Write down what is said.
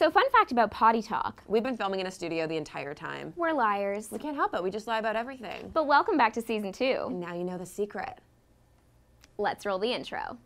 So, fun fact about Poddy Talk We've been filming in a studio the entire time. we're liars. We can't help it. We just lie about everything. But welcome back to season two. And now you know the secret. Let's roll the intro.